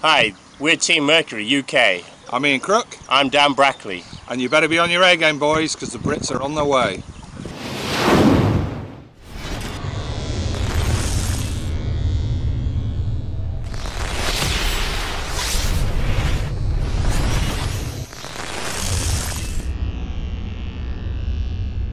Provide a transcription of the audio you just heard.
Hi, we're Team Mercury UK. I'm Ian Crook. I'm Dan Brackley. And you better be on your A game, boys, because the Brits are on their way.